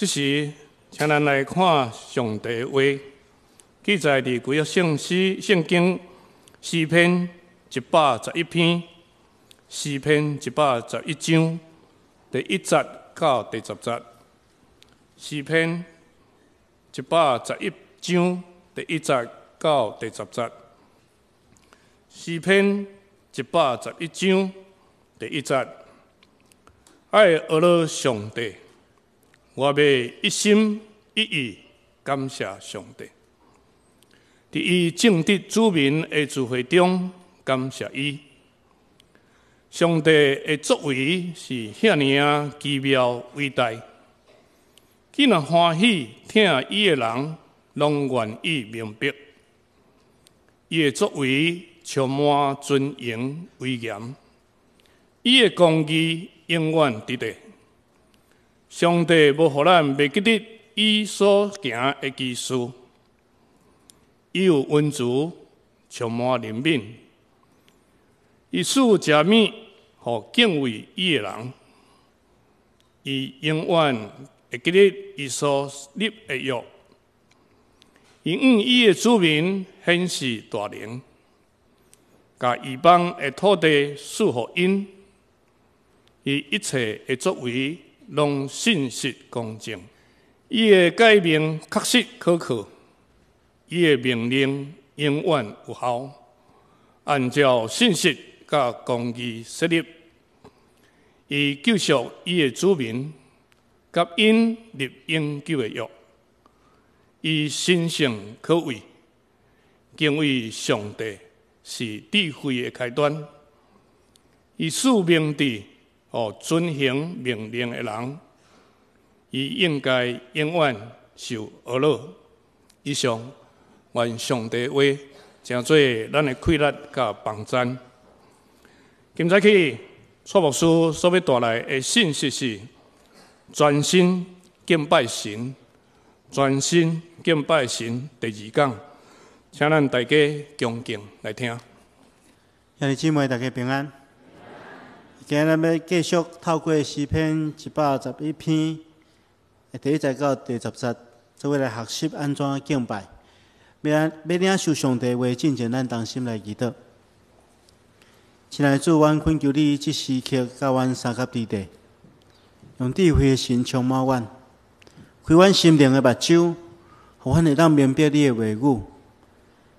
这时，请咱来看上帝话，记载伫几约圣诗圣经诗篇一百十一篇，诗篇一百十一章第一节到第十节，诗篇一百十一章第一节到第十节，诗篇一百十一章第一节，爱阿罗上帝。我要一心一意感谢上帝，伫伊正直子民的聚会中感谢伊。上帝的作为是遐尼啊奇妙伟大，既然欢喜听伊的人，拢愿意明白。伊的作为充满尊严威严，伊的公义永远伫地。上帝无互咱袂记得伊所行的技术，伊有温柔，充满怜悯，伊使食物互敬畏伊的人，伊永远会记得伊所立的约，因为伊的子民显示大能，甲异邦的土地赐福因，伊一切的作为。拢信实公正，伊的改命确实可靠，伊的命令永远有效，按照信实甲公义设立，伊救赎伊的子民，甲因立永久的约，伊神圣可畏，敬畏上帝是智慧的开端，伊使命地。哦，遵行命令的人，伊应该永远受恶乐。以上，愿上帝话成做咱的快乐甲帮赞。今早起，蔡牧师所要带来的信息是：专心敬拜神，专心敬拜神。第二讲，请咱大家恭敬来听。兄弟姊妹，大家平安。今日要继续透过诗篇一百十一篇，第一节到第十节，作为来学习安怎敬拜。要要领受上帝话，进前咱当心来祈祷。亲爱的主，阮恳求你，即时刻教阮三甲地地，用智慧的心充满阮，开阮心灵的目睭，互阮会当明白你的话语，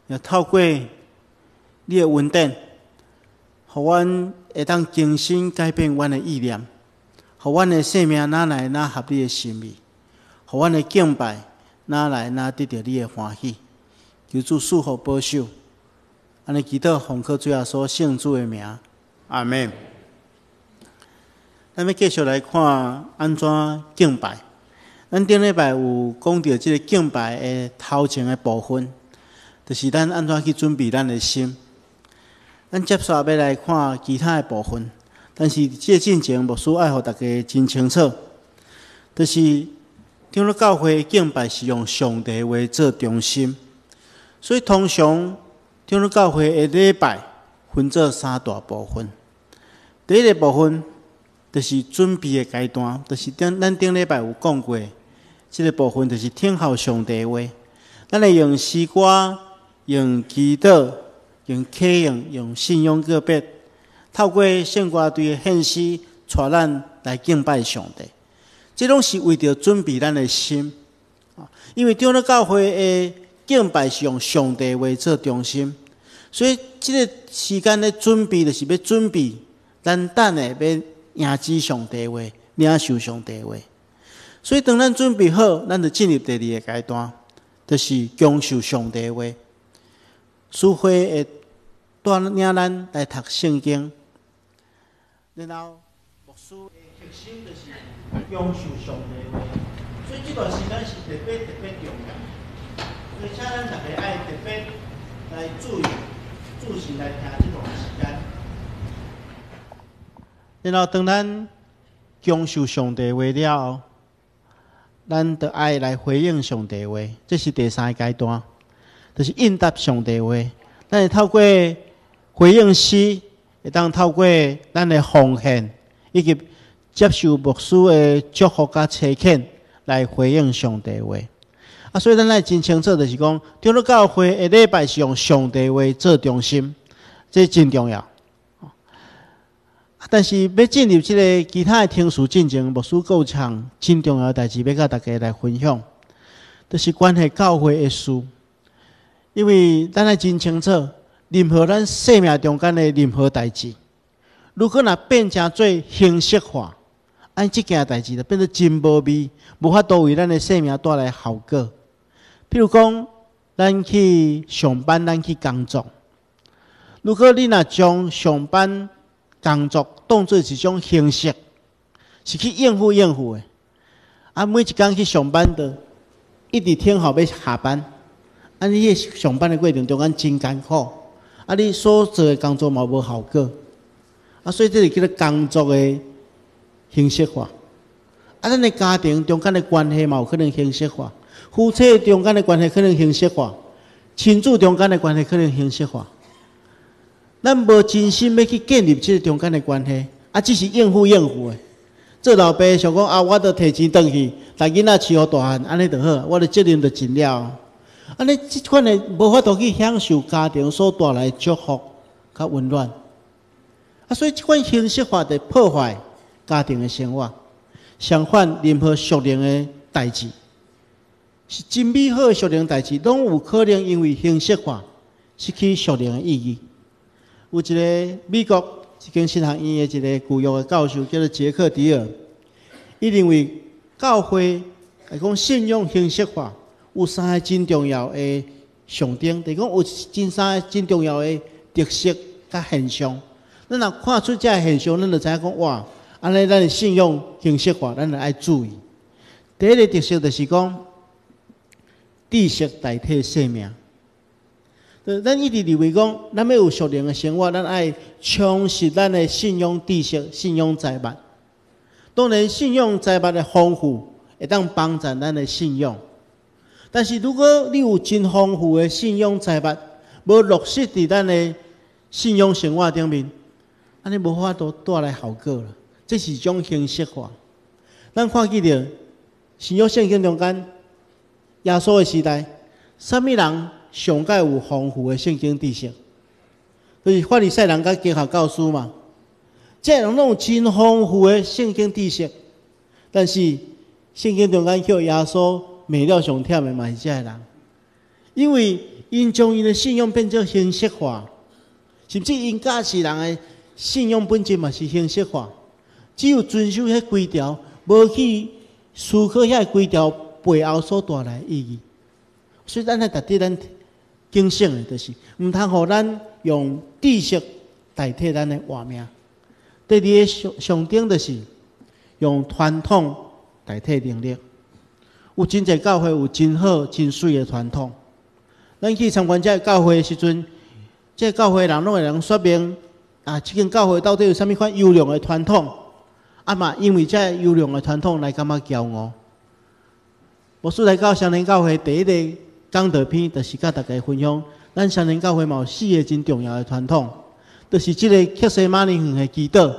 也透过你的稳定。互阮会当精心改变阮的意念，互阮的生命哪来哪合你的心意，互阮的敬拜哪来哪得到你的欢喜，求主祝福保守，安尼祈祷奉靠最后所圣主的名，阿门。咱要继续来看安怎敬拜。咱顶礼拜有讲到即个敬拜的头前的部分，就是咱安怎去准备咱的心。咱接下要来看其他的部分，但是即个进程无需爱互大家真清楚，就是听了教会敬拜是用上帝话做中心，所以通常听了教会的礼拜分做三大部分。第一个部分就是准备的阶段，就是顶咱顶礼拜有讲过，这个部分就是听候上帝话，咱来用诗歌，用祈祷。用启用用信仰个别，透过圣歌队的献诗，带咱来敬拜上帝。这拢是为着准备咱的心啊！因为中了教会的敬拜是用上帝为做中心，所以这个时间的准备，就是要准备咱等的要迎接上帝位，领受上帝位。所以当咱准备好，咱就进入第二个阶段，就是享受上帝位。书会会带领咱来读圣经，然后牧师的核心就是享受上帝话，所以这段时间是特别特别重要。所以请咱大家爱特别来注意、注意来听这段时间。然后当咱享受上帝话了，咱就爱来回应上帝话，这是第三个阶段。就是应答上帝话，咱会透过回应诗，会当透过咱的奉献，以及接受牧师的祝福甲赐献，来回应上帝话。啊，所以咱来真清楚，就是讲，长老教会下礼拜是用上帝话做中心，这真重要。但是要进入即个其他的听书进程，牧师够长真重要代志，要甲大家来分享，就是关系教会的事。因为咱来真清楚，任何咱生命中间的任何代志，如果若变成做形式化，按即件代志就变得真无味，无法度为咱的生命带来效果。譬如讲，咱去上班，咱去工作。如果你若将上班、工作当做一种形式，是去应付应付的，啊，每一工去上班的，一直听候要下班，啊，你迄上班的过程中间真艰苦，啊，你所做的工作嘛无效果，啊，所以这是叫做工作的形式化。啊，咱的家庭中间的关系嘛有可能形式化。夫妻中间的关系可能形式化，亲子中间的关系可能形式化。咱无真心要去建立这个中间的关系，啊，只是应付应付的。做老爸想讲啊，我都摕钱回去，带囡仔饲好大汉，安尼就好，我的责任就尽了。安尼即款的无法度去享受家庭所带来祝福较温暖。啊，所以即款形式化的破坏家庭的生活。相反，任何熟龄的代志。是真美好的属灵代志，拢有可能因为形式化失去熟龄的意义。有一个美国一间新学院的一个古约的教授叫做杰克迪尔，伊认为教会来讲信用形式化有三个真重要的象征，就是讲有真三个真重要的特色甲现象。咱若看出这现象，咱就知影讲哇，安尼咱的信用形式化，咱就爱注意。第一个特色就是讲。知识代替生命，咱一直认为讲，咱要有熟练的生活，咱爱充实咱的信用知识、信用财物。当然，信用财物的丰富会当帮助咱的信用。但是，如果你有真丰富的信用财物，无落实伫咱的信用生活顶面，安尼无法度带来效果了。这是种形式化。咱看见着信用圣经中间。耶稣的时代，什么人上盖有丰富的圣经知识？就是法利赛人甲经学教师嘛。这人拢有真丰富的圣经知识，但是圣经中间叫耶稣美了上忝的嘛是这人，因为因将因的信用变作形式化，甚至因驾驶人的信用本质嘛是形式化，只有遵守迄规条，无去思考遐规条。背后所带来意义，所以咱来特地咱警醒的，就是毋通互咱用知识代替咱的活命。第二个上上顶就是用传统代替能力。有真济教会有真好真水的传统，咱去参观这教会的时阵，这教会人拢会人说明啊，即间教会到底有啥物款优良的传统？啊嘛，因为这优良的传统来感觉骄傲。我素来到相连教会第一个讲道篇，就是甲大家分享。咱相连教会嘛有四个真重要的传统，就是即个克西马尼园的祈祷。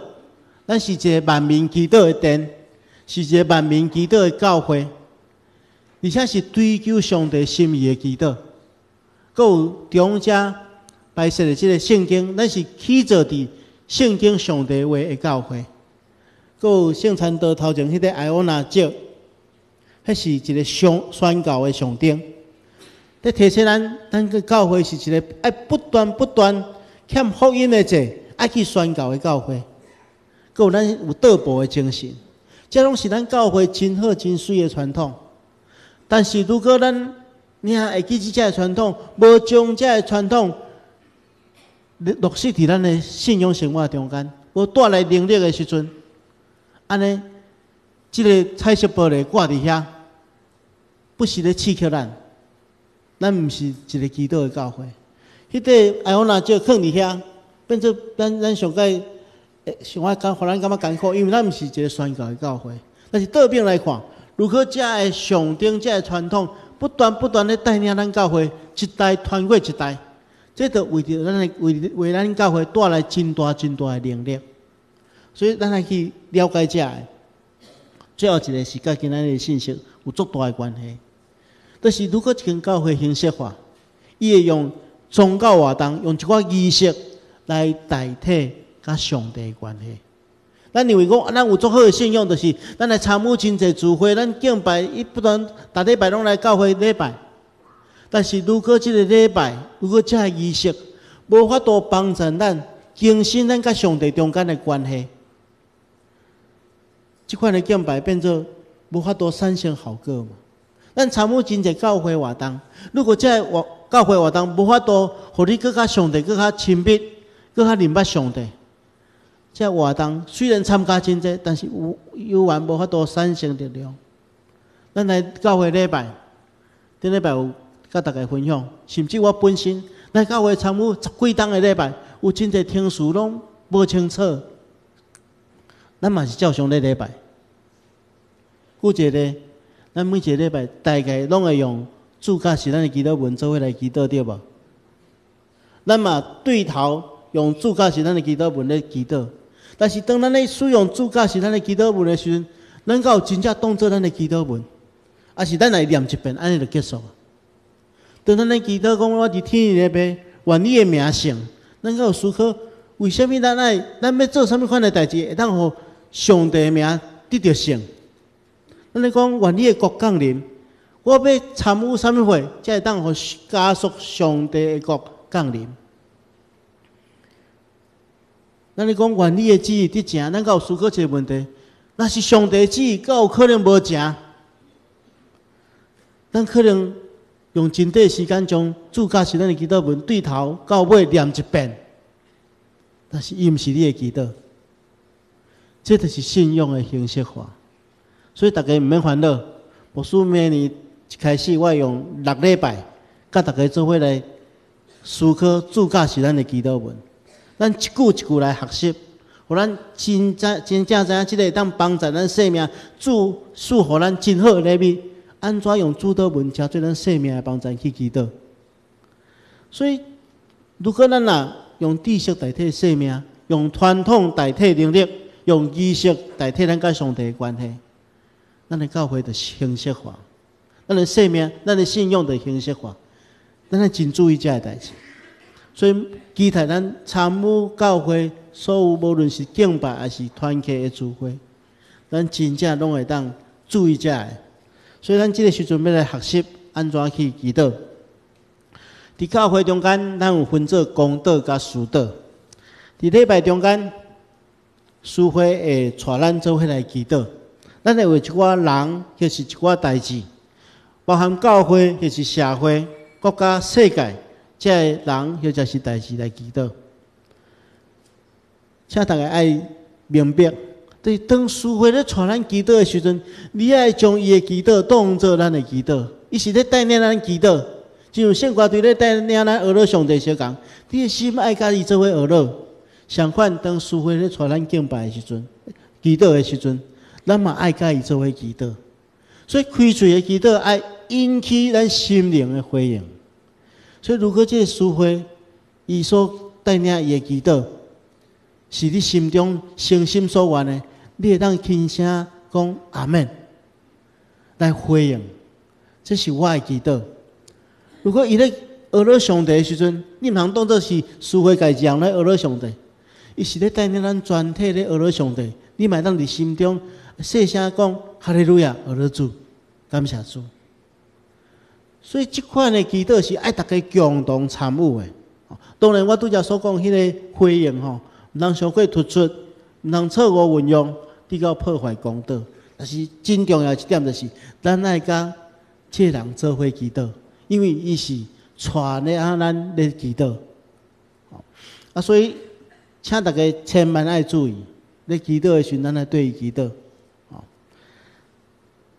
咱是一个万民祈祷的殿，是一个万民祈祷的教会，而且是追求上帝心意的祈祷。搁有中者摆设的即个圣经，咱是起坐伫圣经上帝话的教会。搁有圣餐桌头前迄个艾欧纳教。迄是一个宣宣告的上顶，伫提醒咱，咱个教会是一个爱不断不断欠福音的者，爱去宣告的教会，有咱有道步的精神，这拢是咱教会真好真水的传统。但是如果咱你还会记起这传统，无将这传统落实伫咱的信仰生活中间，无带来能力的时阵，安尼。即个彩色玻璃挂伫遐，不是咧刺激咱，咱毋是一个基督的教会。迄个艾欧娜就放伫遐，变做咱咱上界，上爱感，互咱感觉艰苦，因为咱毋是一个宣教的教会。但是倒边来看，如何遮个上顶遮个传统，不断不断的带领咱教会一代传过一代，这都为着咱的为为咱教会带来真大真大的能力。所以咱来去了解遮个。最后一个是甲今仔日信息有足大的关系，就是如果一间教会形式化，伊会用宗教活动，用一寡仪式来代替甲上帝的关系。咱认为讲，咱有足好的信用，就是咱来参与真济聚会，咱敬拜，伊不断逐礼拜拢来教会礼拜。但是如果即个礼拜，如果即个仪式无法度帮助咱更新咱甲上帝中间的关系，即款的敬拜变做无法度产生效果嘛？咱参与真济教会活动，如果即个活教会活动无法度，互你更较上帝更较亲密，更较明白上帝，即活动虽然参加真济，但是有有完无法度产生力量。咱来教会礼拜，顶礼拜有。甲大家分享，甚至我本身来教会参与十几档的礼拜，有真侪听书拢无清楚。咱嘛是照常咧礼拜，估计咧，咱每一个礼拜大概拢会用主教是咱的祈祷文做伙来祈祷对无？咱嘛对头用主教是咱的祈祷文咧祈祷，但是当咱咧使用主教是咱的祈祷文的时阵，咱有真正当做咱的祈祷文，还是咱来念一遍，安尼就结束。当咱咧祈祷讲，我伫天里边愿你诶名声，咱有思考，为虾米咱爱咱要做啥物款诶代志，会当互上帝名得着胜？咱咧讲愿你诶国降临，我要参与啥物会，才会当互加速上帝诶国降临？咱咧讲愿你诶旨意得成，咱有思考一个问题，那是上帝旨意，够有可能无成？咱可能。用真短时间将主教是咱的祈祷文对头到尾念一遍，但是伊毋是你的祈祷，这就是信用的形式化。所以大家毋免烦恼。牧师明年一开始，我用六礼拜，甲大家做伙来思考主教是咱的祈祷文，咱一句一句来学习，互咱真正真正知影即个当帮助咱生命，主赐互咱真好礼物。安怎用主祷文加做咱生命的帮助去祈祷？所以，如果咱若用知识代替生命，用传统代替能力，用意识代替咱甲上帝的关系，咱的教会就形式化，咱的生命、咱的信用的形式化，咱要真注意这个代志。所以，期待咱参与教会所有无论是敬拜还是团契的聚会，咱真正拢会当注意这个。所以，咱即个时阵要来学习安怎去祈祷。伫教会中间，咱有分做公道甲私道。伫礼拜中间，书会会带咱做伙来祈祷。咱会为一寡人，或是一寡代志，包含教会，或是社会、国家、世界，即个人或者是代志来祈祷。请大家爱明白。对，当书会咧传咱祈祷的时阵，你爱将伊的祈祷当做咱的祈祷，伊是咧带领咱祈祷，就像圣歌队咧带领咱俄罗上帝相共，你的心爱甲伊做伙俄罗。相反，当书会咧传咱敬拜的时阵，祈祷的时阵，咱嘛爱甲伊做伙祈祷。所以开嘴的祈祷爱引起咱心灵的回应。所以如果这个书会伊所带领伊的祈祷，是你心中诚心所愿的。你会当轻声讲阿门来回应，这是我的祈祷。如果伊咧俄罗上帝的时阵，你毋通当作是苏会家己人咧俄罗上帝，伊是咧带领咱全体咧俄罗上帝。你买当伫心中细声讲哈利路亚，俄罗主，感谢主。所以即款的祈祷是爱大家共同参与的。当然，我拄则所讲迄个回应吼，毋通伤过突出，毋通错误运用。比较破坏公道，但是真重要一点就是，咱爱甲这人做伙祈祷，因为伊是传咧啊，咱咧祈祷。啊，所以请大家千万爱注意，咧祈祷的时，咱来对伊祈祷。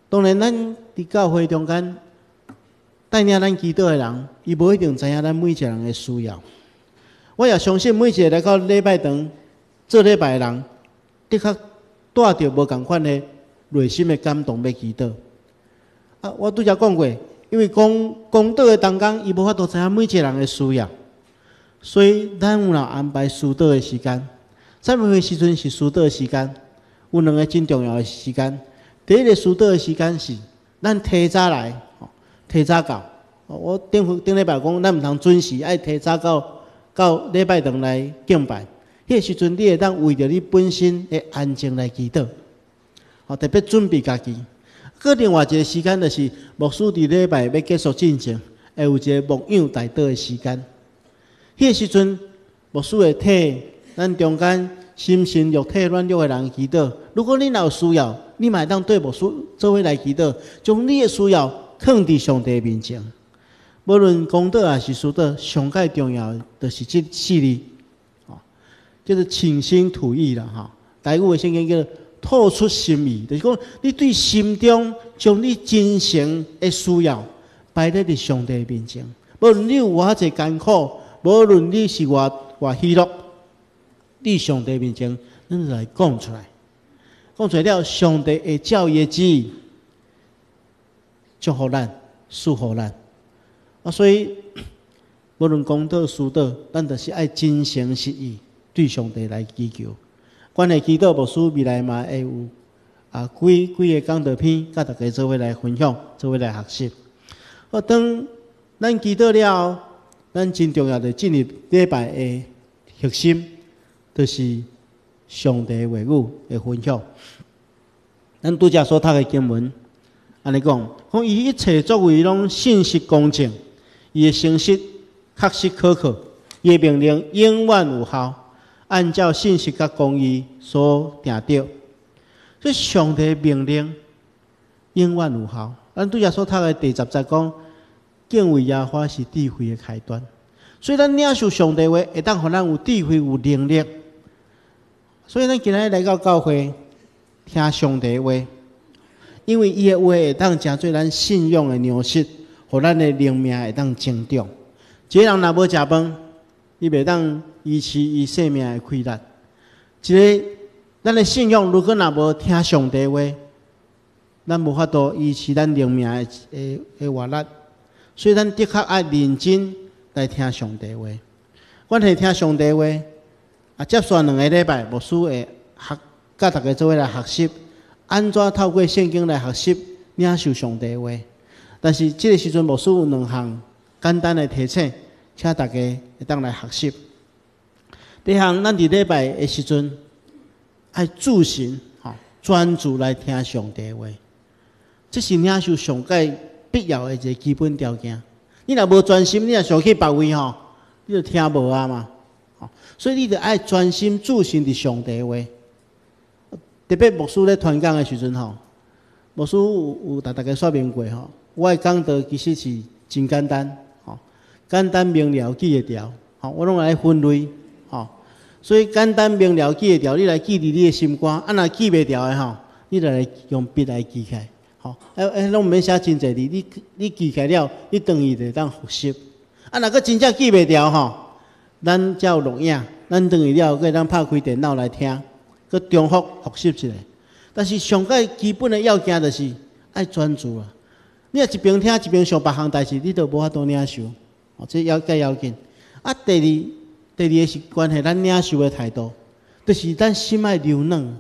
当然，咱伫教会中间带领咱祈祷的人，伊无一定知影咱每一个人的需要。我也相信每一个来到礼拜堂做礼拜的人，的确。带着无共款的内心的感动要祈祷。啊，我拄则讲过，因为公公道的当中，伊无法度知影每一个人的需要，所以咱有若安排疏导的时间。什么时阵是疏导的时间？有两个真重要的时间。第一个疏导的时间是咱提早来，提早到。我顶顶礼拜讲，咱毋通准时，爱提早到到礼拜堂来敬拜。迄个时阵，你会当为着你本身的安静来祈祷，哦，特别准备家己。个另外一个时间，就是牧师伫礼拜要结束进程，会有一个牧养大道的时间。迄个时阵，牧师会替咱中间心神肉体软弱的人祈祷。如果你若有需要，你嘛会当对牧师做伙来祈祷，将你的需要放伫上帝面前。无论功德还是私德，上界重要就是这四字，哦，叫做倾心吐意啦，哈。台语的圣经叫做吐出心意，就是讲你对心中将你真诚的需要摆在伫上帝面前。无论你有偌济艰苦，无论你是偌偌喜乐，伫上帝面前，咱来讲出来，讲出来了，上帝会照伊的旨意祝福咱，祝福咱。啊，所以 无论功德私德，咱都是爱真诚实意对上帝来祈求。关于祈祷，牧师未来嘛会有啊几几个讲道片，甲大家做伙来分享，做伙来学习。好，当咱祈祷了，咱真重要的进入礼拜的核心，就是上帝话语的分享。咱拄则所读的经文，安尼讲，讲伊一切作为拢信息公正。伊诶信息确实可靠，伊诶命令永远有效，按照信息甲公义所定着。所以上帝命令永远有效。咱拄则所读的第十节讲，敬畏耶和华是智慧的开端。所以咱领受上帝话，会当互咱有智慧、有能力。所以咱今日来到教会听上帝话，因为伊的话会当诚做咱信用的粮食。互咱的灵命会当增长。一个人若无食饭，伊袂当维持伊生命的快乐。一个咱的信用如果若无听上帝话，咱无法度维持咱灵命的诶诶活力。所以咱的确爱认真来听上帝话。阮是听上帝话，啊，接续两个礼拜，牧师会学，甲大家做伙来学习，安怎透过圣经来学习领受上帝话。但是，这个时阵，无师有两项简单的提醒，请大家会当来学习。第一项，咱伫礼拜的时阵，爱注心，吼，专注来听上帝话。这是领受上界必要的一个基本条件。你若无专心，你若想去别位吼，你就听无啊嘛。吼，所以你得爱专心注心伫上帝话。特别牧师咧传讲的时阵吼，牧师有有大大家说明过吼。我的讲道其实是真简单，吼，简单明了记会调，吼，我拢来分类，吼，所以简单明了记会调，你来记伫你的心肝，啊，若记袂调的吼，你就来用笔来记起，吼，哎哎，拢毋免写真济字，你你记起了，你等于就当复习，啊，若个真正记袂调吼，咱有录影，咱等于了，搁当拍开电脑来听，搁重复复习一下，但是上个基本的要件就是爱专注啊。你若一边听一边想别项代志，你都无法度领受，哦，这要介要紧。啊，第二，第二个是关系咱领受的态度，就是咱心爱柔软。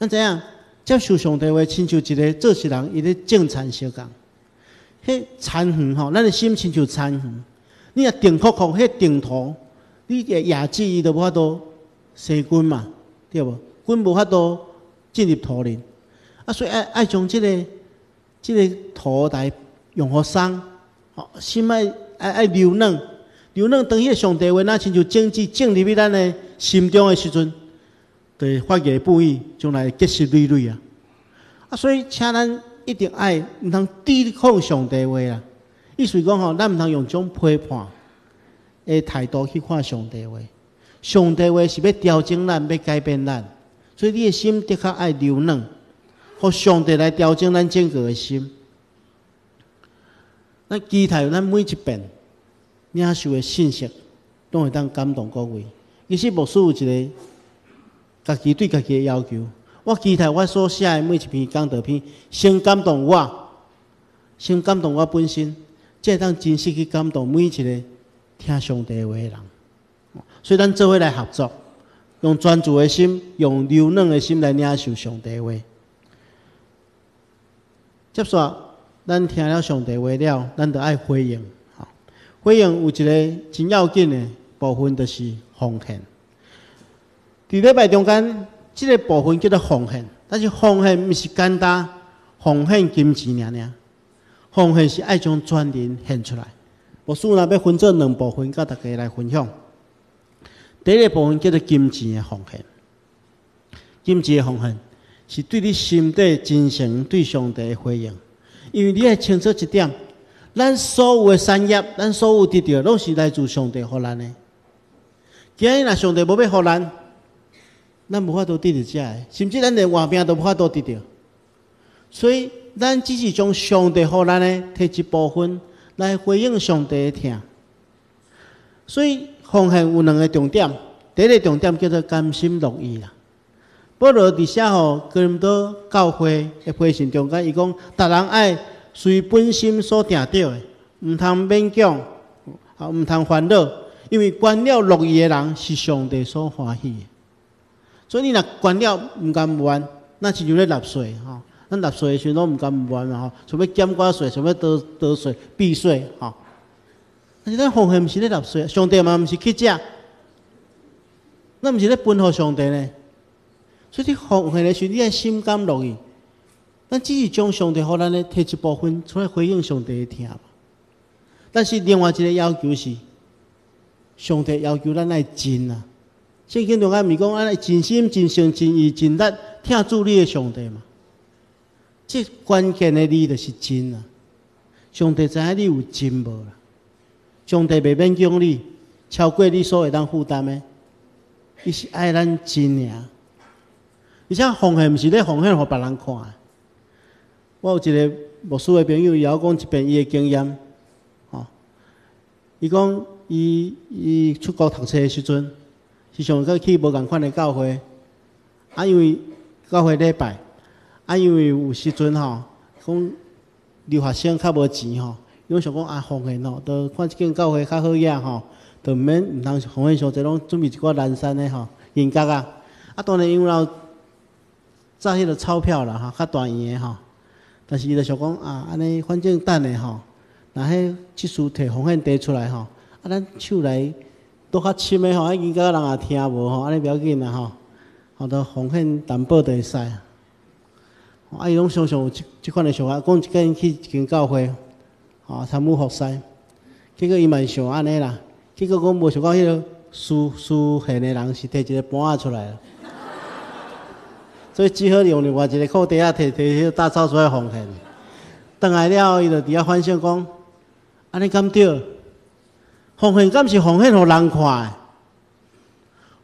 咱怎样接受上帝话，亲像一个做事人，伊咧种田小工，迄田园吼，咱的心亲像田园。你若定酷酷，迄定土，你个野子伊都无法度生根嘛，对无？根无法度进入土里。啊，所以爱爱从即个。即个土台用互生，吼，心爱爱爱柔软，柔软当迄上帝话，那亲像种子种入去咱的心中的时阵，就会发芽不已，将来结实累累啊！啊，所以请咱一定爱毋通抵抗上帝话啊！意思讲吼，咱毋通用种批判的态度去看上帝话。上帝话是要调整咱，要改变咱，所以你的心的确爱柔软。互上帝来调整咱整个的心，咱期待咱每一遍领受的信息，都会当感动各位。其实牧师有一个家己对家己的要求，我期待我所写的每一篇讲道篇，先感动我，先感动我本身，再当真实去感动每一个听上帝话的人。所以咱做伙来合作，用专注的心，用柔软的心来领受上帝话。接续，咱听了上帝话了，咱就爱回应。回应有一个真要紧的部分，就是奉献。伫礼拜中间，即个部分叫做奉献，但是奉献毋是简单奉献金钱尔尔，奉献是爱将全人献出来。牧师若要分做两部分，甲大家来分享。第一个部分叫做金钱的奉献，金钱的奉献是对你心底真诚对上帝的回应，因为你要清楚一点，咱所有的产业，咱所有得到，拢是来自上帝互咱的。今日若上帝无要互咱，咱无法度得到遮个，甚至咱连换病都无法度得到。所以，咱只是将上帝互咱的摕一部分。来回应上帝的听，所以奉献有两个重点。第一个重点叫做甘心乐意啦。保罗伫写吼哥林多教会的批信中间，伊讲：，逐人爱随本心所定着的，毋通勉强，啊，毋通烦恼，因为关了乐意的人是上帝所欢喜的。所以你若关了毋甘愿，那是就咧纳税吼。咱纳税时阵拢毋甘愿嘛吼，想要减寡税，想要多多税避税吼。但是咱奉献毋是咧纳税，上帝嘛毋是去食，咱毋是咧分互上帝呢。所以你奉献的时，你爱心甘乐意。咱只是将上帝互咱咧摕一部分出来回应上帝的听。但是另外一个要求是，上帝要求咱爱真啊。圣经中间咪讲，咱爱真心、真心、真意、真力听主你的上帝嘛。即关键的你就是真啊！上帝知影你有真无啦？上帝袂勉强你，超过你所会当负担的，伊是爱咱真尔。而且奉献毋是咧奉献互别人看。我有一个牧师的朋友，伊也讲一遍伊的经验，吼，伊讲伊伊出国读册的时阵，是上个去无共款的教会，啊，因为教会礼拜。啊，因为有时阵吼，讲留学生较无钱吼，因为想讲啊，奉献吼，都看即间教会较好样吼，都毋免毋通奉献上济，拢准备一寡南山的吼，银角啊。啊，当然因为有早迄个钞票啦吼，较大圆的吼，但是伊就想讲啊，安尼反正等下吼，若迄即事摕奉献摕出来吼，啊，咱手来都较深的吼，啊，银角人也听无吼，安尼不要紧啦吼，好的奉献担保就会使。啊！伊拢常常有即即款的想法，讲一个人去一间教会，啊，参悟服侍，结果伊嘛想安尼啦。结果讲无想到迄个输输现的人是摕一个盘仔出来，所以只好用另外一个裤袋仔摕摕迄个大钞出来奉献。倒来了，伊就伫遐反省讲：安尼敢对？奉献敢是奉献互人看的？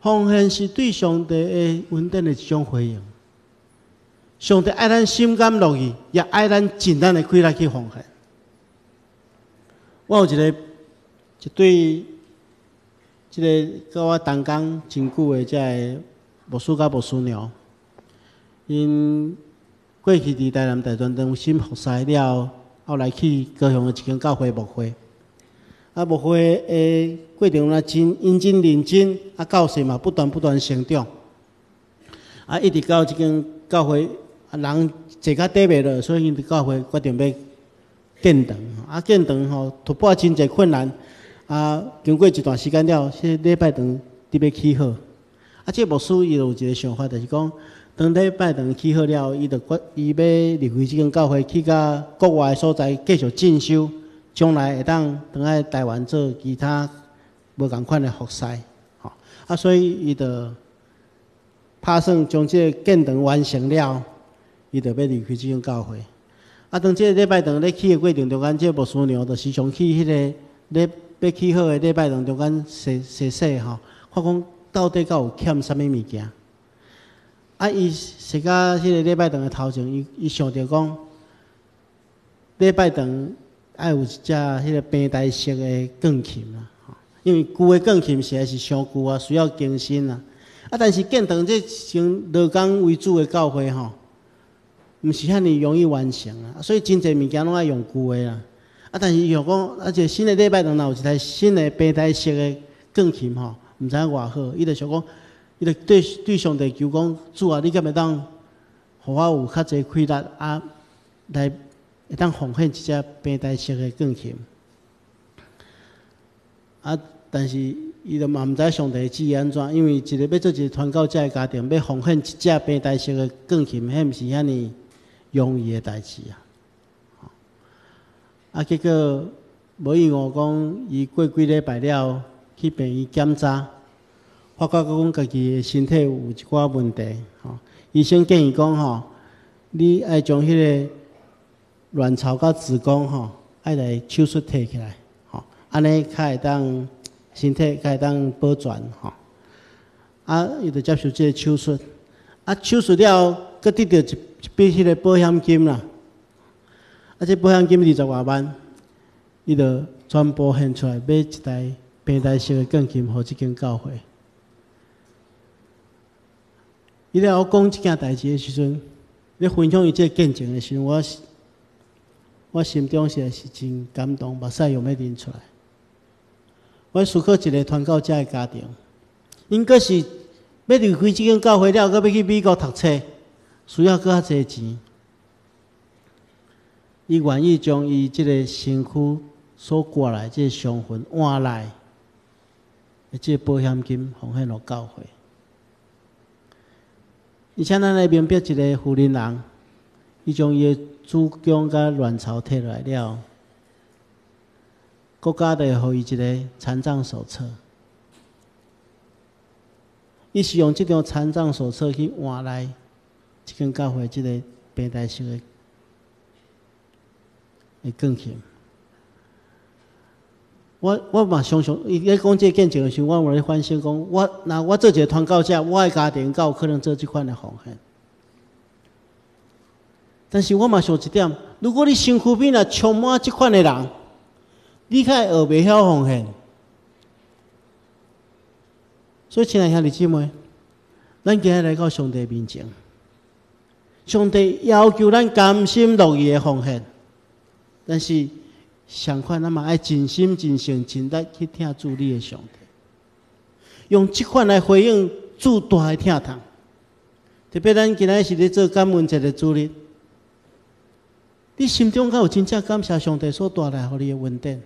奉献是对上帝的稳定的一种回应。上帝爱咱心甘乐意，也爱咱尽咱的开力去奉献。我有一个一对，即个跟我同工真久的，即个牧师甲牧师娘，因过去伫台南大专中心服侍了，后来去高雄的一间教会牧会。啊，牧会的过程啊，真认真认真，啊，教训嘛不断不断成长，啊，一直到即间教会。啊，人坐较底袂落，所以因伫教会决定要建堂。啊，建堂吼突破真侪困难。啊，经过一段时间了，即礼拜堂伫要起好。啊，即牧师伊有一个想法，就是讲，当礼拜堂起好了，伊就决伊要离开即间教会，去甲国外所在继续进修，将来会当等来台湾做其他无共款的服侍。吼，啊，所以伊就拍算将即建堂完成了。伊就要离开即种教会。啊，当即个礼拜堂咧起诶过程中间，即个牧师娘就时常去迄个咧要起好诶礼拜堂中间洗洗洗吼，看讲到底敢有欠啥物物件。啊，伊洗到迄个礼拜堂诶头前，伊伊想着讲，礼拜堂爱有一只迄个平台式诶钢琴啊，因为旧诶钢琴实在是伤旧啊，需要更新啊。啊，但是建堂这成劳工为主诶教会吼。毋是遐尼容易完成啊，所以真侪物件拢爱用旧诶啦。啊，但是若讲，而且新的礼拜堂若有一台新的平台式诶钢琴吼，毋知影偌好。伊就想讲，伊就对对上帝求讲，主啊，你敢会当，互我有较侪开力啊，来会当奉献一只平台式的钢琴。啊，但是伊就嘛毋知上帝旨意安怎，因为一个要做一个传教者的家庭，要奉献一只平台式的钢琴，迄毋是遐尼容易的代志啊。啊，结果无意外讲，伊过几礼拜了，去病院检查，发觉讲家己的身体有一寡问题，吼。医生建议讲吼，你爱将迄个卵巢甲子宫吼，爱来手术摕起来，吼，安尼较会当身体较会当保全，吼。啊，伊就接受即个手术，啊，手术了，搁得到一一笔迄个保险金啦。啊！这保险金二十外万，伊就全部献出来买一台平台式的钢琴，互即间教会。伊咧我讲即件代志的时阵，咧分享伊即个见证的时阵，我我心中是是真感动，目屎用要流出来。我思考一个传教者的家庭，应该是要离开即间教会了，搁要去美国读册，需要搁较济钱。伊愿意将伊即个身躯所挂来即个伤痕换来，即个保险金奉献落教会。而且咱来明白一个富人人，伊将伊的子宫甲卵巢摕来了，国家会予伊一个残障手册。伊是用即张残障手册去换来即间教会即个平台式的。会更强。我我嘛常常伊咧讲这见证的时，我有咧反省讲，我那我做一个传教者，我的家庭有可能做即款的奉献。但是我嘛想一点，如果你身躯边啊充满即款的人，你较会学袂晓奉献。所以，亲爱兄弟姊妹，咱今日来到上帝面前，上帝要求咱甘心乐意的奉献。但是，相款，咱嘛爱尽心、尽性、尽力去听主你的上帝，用即款来回应主大的听堂。特别咱今仔是咧做感恩节的主日，你心中敢有真正感谢上帝所带来互你的稳定？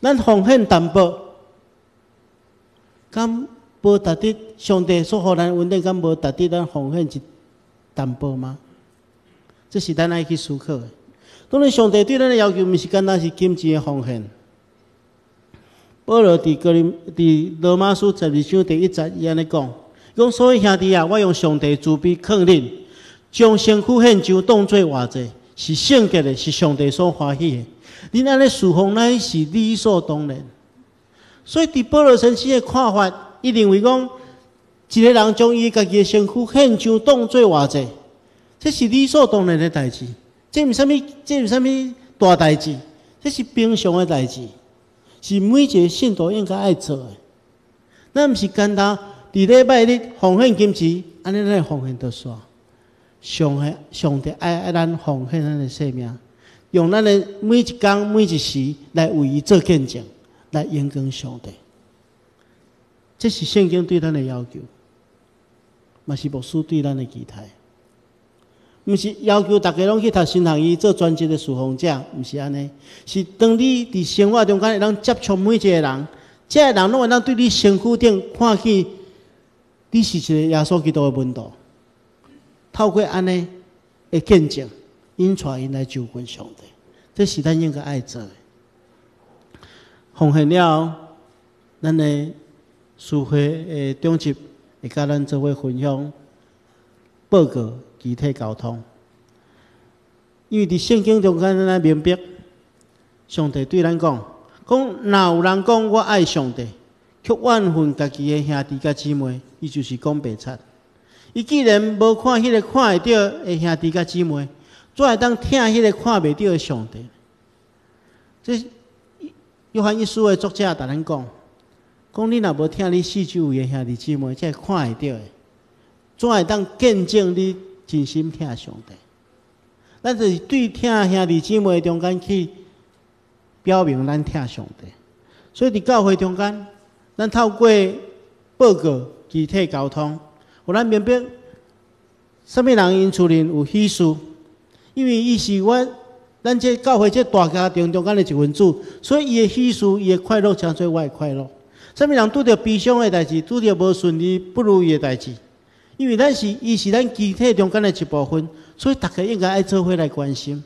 咱奉献淡薄，敢无达得上帝所互咱稳定？敢无达得咱奉献一淡薄吗？这是咱爱去思考的。当然，上帝对咱的要求，毋是简单是金钱的奉献。保罗伫格林伫罗马书十二章第一节伊安尼讲：讲所有兄弟啊，我用上帝慈悲肯定，将身躯献上当作活祭，是圣洁的，是上帝所欢喜的。恁安尼侍奉乃是理所当然。所以，伫保罗先生的看法，伊认为讲，一个人将伊家己的身躯献上当做活祭，这是理所当然的代志。这毋是啥物，这毋是啥物大代志，这是平常的代志，是每一个信徒应该爱做的。咱毋是简单伫礼拜日奉献金钱，安尼咱奉献得煞。上帝上帝爱爱咱奉献咱的生命，用咱的每一工每一时来为伊做见证，来荣光上帝。这是圣经对咱的要求，嘛是牧师对咱的期待。毋是要求大家拢去读新学医做专职的侍奉者，毋是安尼。是当你伫生活中间会当接触每一个人，这个人拢会当对你身躯顶看起，你是一个耶稣基督的门徒。透过安尼的见证，引传因来求婚上帝，这是咱应该爱做的。奉献了，咱的书会的终极会甲咱做伙分享报告。集体沟通，因为伫圣经中间咱明白，上帝对咱讲：讲若有人讲我爱上帝，却怨恨家己的兄弟甲姊妹，伊就是讲白贼。伊既然无看迄个看会到的兄弟甲姊妹，怎会当听迄个看袂到的上帝？这约翰一书的作者逐咱讲：讲你若无听你四周围的兄弟姊妹，才会看会到的，怎会当见证你？真心听上帝，咱就是对听兄弟姊妹中间去表明咱听上帝。所以伫教会中间，咱透过报告、具体交通，互咱明白什物人因厝里有喜事，因为伊是我咱这教会这大家庭中间的一份子，所以伊的喜事、伊的快乐，相对我的快乐。什物人拄着悲伤的代志，拄着无顺利、不如意的代志？因为咱是，伊是咱集体中间的一部分，所以大家应该爱做伙来关心。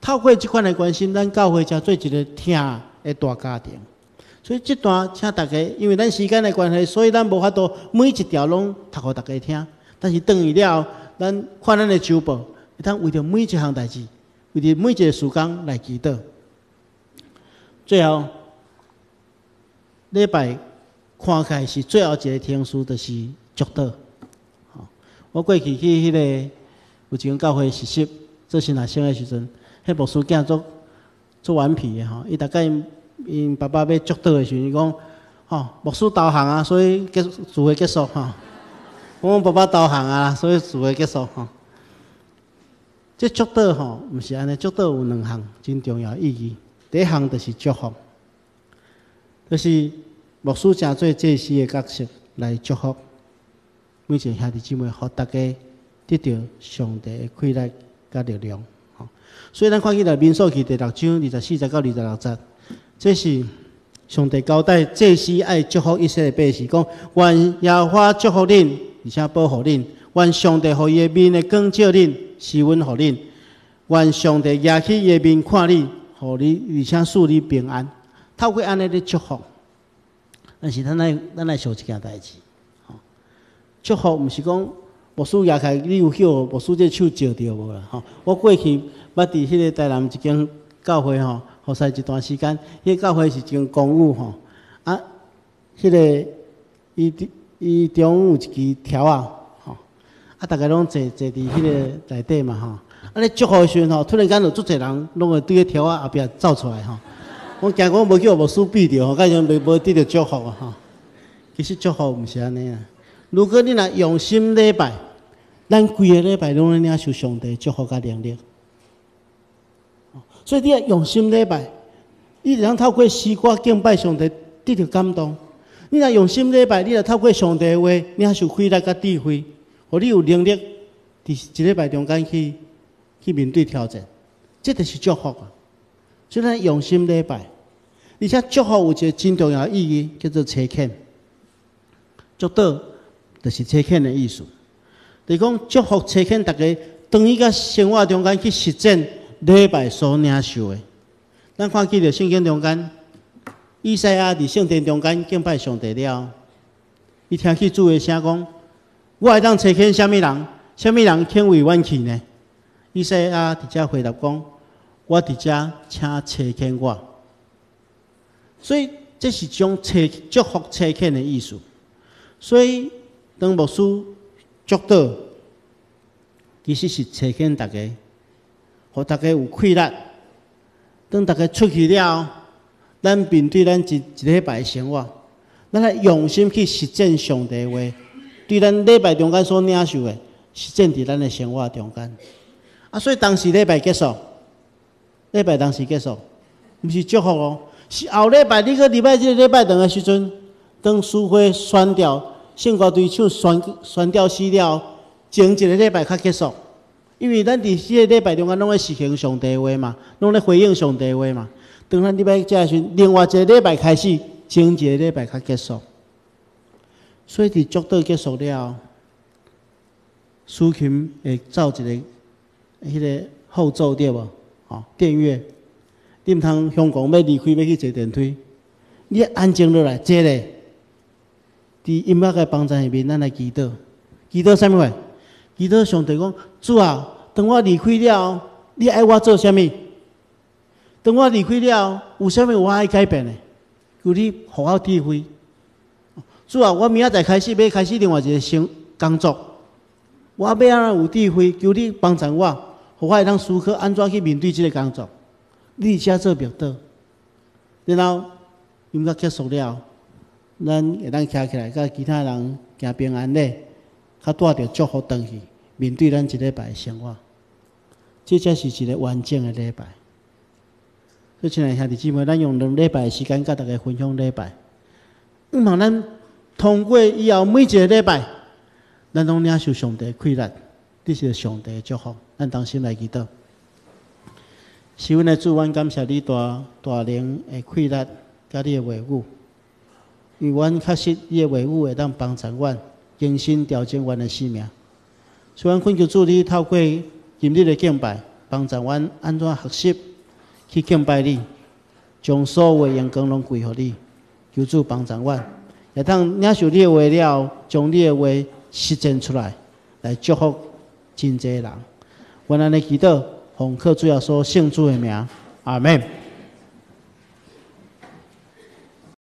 透过即款来关心，咱教会才做一个听的大家庭。所以这段请大家，因为咱时间的关系，所以咱无法度每一条拢读互大家听。但是等于了，咱看咱的周报，会通为着每一项代志，为着每一个时间来祈祷。最后，礼拜看起来是最后一个听书，就是祝祷。我过去去迄个有一间教会实习，做新学生的时阵，迄牧师囝做做顽皮的吼，伊逐个因爸爸要祝祷的时阵，伊讲吼牧师导航啊，所以结聚会结束吼。我爸爸导航啊，所以聚会结束吼。这祝祷吼，毋是安尼，祝祷有两项真重要意义。第一项就是祝福，就是牧师正做祭司的角色来祝福。每一个兄弟姊妹，互大家得到上帝的快乐甲力量。吼，所以咱看起来民数记第六章二十四节到二十六节，这是上帝交代祭司爱祝福一切的百姓，讲愿耶和华祝福恁，而且保护恁；愿上帝互伊的面的光照恁，施恩互恁；愿上帝举起伊的面看你，互你而且赐你平安。透过安尼的祝福，但是咱来咱来想一件代志。吼。祝福毋是讲牧师也开，你有晓牧师这手照着无啦？吼，我过去捌伫迄个台南一间教会吼，服侍一段时间，迄个教会是一间公务吼，啊，迄个伊伊中有一支条啊，吼，啊，逐个拢坐坐伫迄个内底嘛吼，啊，咧祝福的时阵吼，突然间有足侪人拢会对个条啊后壁走出来吼，我惊讲无叫牧师闭着吼，甲像袂无得着祝福啊吼，其实祝福毋是安尼啊。如果你若用心礼拜，咱规个礼拜拢咧领受上帝祝福甲能力。所以你要用心礼拜，你通透过诗歌敬拜上帝，得到感动。你若用心礼拜，你若透过上帝话领受快乐甲智慧，互你有能力伫一礼拜中间去去面对挑战，这就是祝福啊！所以咱用心礼拜，而且祝福有一个真重要意义，叫做切恳，祝祷。就是切恳的意思，就是讲祝福切恳大家，当伊甲生活中间去实践礼拜所领受的。咱看记着圣经中间，以赛亚伫圣殿中间敬拜上帝了，伊听起主的声讲：我会当切恳虾米人？虾米人肯为阮去呢？以赛亚伫遮回答讲：我伫遮请切恳我。所以这是种切祝福切恳的意思，所以。当牧师祝祷，其实是提醒大家，互大家有快乐。当大家出去了，咱面对咱一一礼拜的生活，咱来用心去实践上帝话，对咱礼拜中间所领受的，实践伫咱的生活中间。啊，所以当时礼拜结束，礼拜当时结束，毋是祝福哦，是后礼拜你个礼拜即个礼拜长的时阵，当书会删掉。圣歌队唱宣宣调死了，前一个礼拜才结束，因为咱伫四个礼拜中间拢在实行上帝话嘛，拢在回应上帝话嘛。当咱礼拜再时，另外一个礼拜开始，前一个礼拜才结束。所以伫祝祷结束了，苏琴会奏一个迄个后奏对无？吼，电乐，你毋通香港要离开要去坐电梯，你安静落来坐咧。伫音乐嘅帮助下面，咱来祈祷。祈祷啥物话？祈祷上帝讲：主啊，当我离开了，你爱我做啥物？当我离开了，有啥物我爱改变诶？求你互我智慧。主啊，我明仔载开始要开始另外一个新工作，我要安怎有智慧？求你帮助我，互我会当思考安怎去面对即个工作。你遮做表导，然后音乐结束了。咱会当徛起来，甲其他人行平安咧，较带着祝福东西，面对咱一礼拜生活，这才是一个完整的礼拜。所以，亲爱兄弟姊妹，咱用两礼拜时间，甲大家分享礼拜。希望咱通过以后每一个礼拜，咱拢领受上帝快乐，这是上帝的祝福。咱当心来祈祷。是阮的主，阮感谢你大大能的气力，甲你的话语，因为阮确实你的话语会当帮助阮更新调整阮的生命。所以，阮恳求主你透过今日的敬拜，帮助阮安怎学习去敬拜你，将所有的阳光拢归互你。求主帮助阮，会当领受你的话了，将你的话实践出来，来祝福真济人。阮安尼祈祷。红客主要说姓朱的名，阿门。